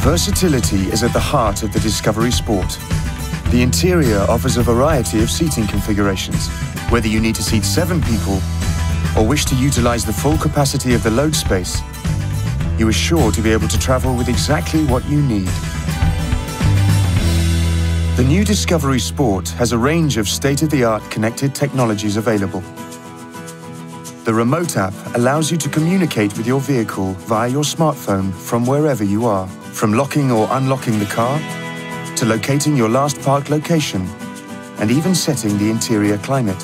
Versatility is at the heart of the Discovery Sport. The interior offers a variety of seating configurations, whether you need to seat seven people or wish to utilize the full capacity of the load space, you are sure to be able to travel with exactly what you need. The new Discovery Sport has a range of state-of-the-art connected technologies available. The remote app allows you to communicate with your vehicle via your smartphone from wherever you are, from locking or unlocking the car, to locating your last parked location, and even setting the interior climate.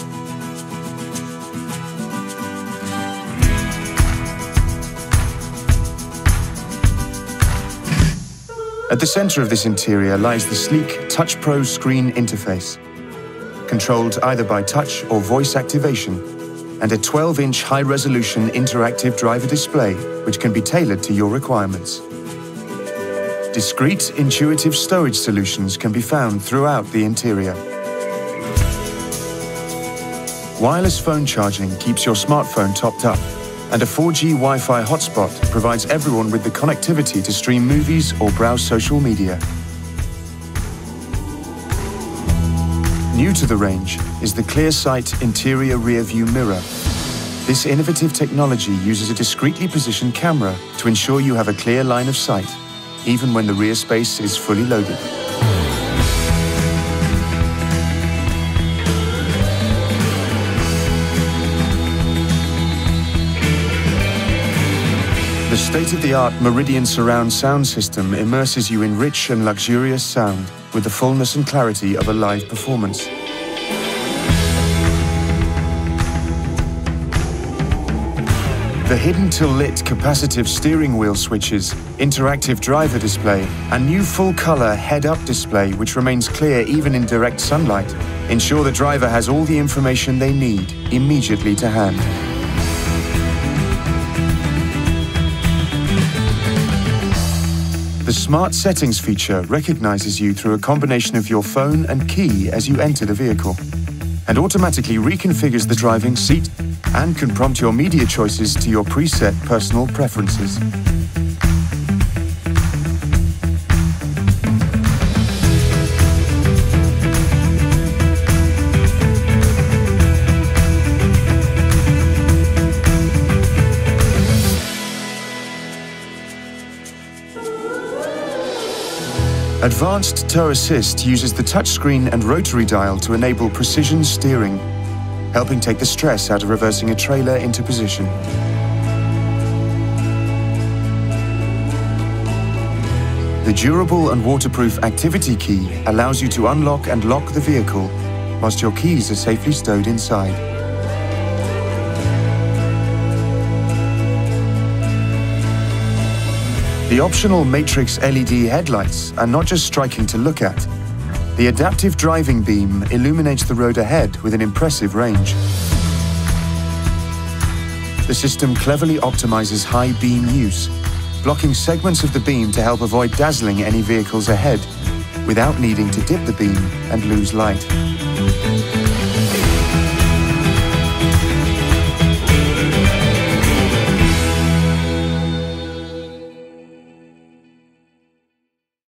At the center of this interior lies the sleek Touch Pro screen interface, controlled either by touch or voice activation, and a 12-inch high-resolution interactive driver display which can be tailored to your requirements. Discreet, intuitive storage solutions can be found throughout the interior. Wireless phone charging keeps your smartphone topped up and a 4G Wi-Fi hotspot provides everyone with the connectivity to stream movies or browse social media. New to the range is the ClearSight interior rear view mirror. This innovative technology uses a discreetly positioned camera to ensure you have a clear line of sight, even when the rear space is fully loaded. The state-of-the-art Meridian surround sound system immerses you in rich and luxurious sound with the fullness and clarity of a live performance. The hidden to lit capacitive steering wheel switches, interactive driver display, and new full-color head-up display which remains clear even in direct sunlight, ensure the driver has all the information they need immediately to hand. The Smart Settings feature recognizes you through a combination of your phone and key as you enter the vehicle, and automatically reconfigures the driving seat and can prompt your media choices to your preset personal preferences. Advanced Tow Assist uses the touchscreen and rotary dial to enable precision steering, helping take the stress out of reversing a trailer into position. The durable and waterproof activity key allows you to unlock and lock the vehicle whilst your keys are safely stowed inside. The optional Matrix LED headlights are not just striking to look at. The adaptive driving beam illuminates the road ahead with an impressive range. The system cleverly optimizes high beam use, blocking segments of the beam to help avoid dazzling any vehicles ahead, without needing to dip the beam and lose light.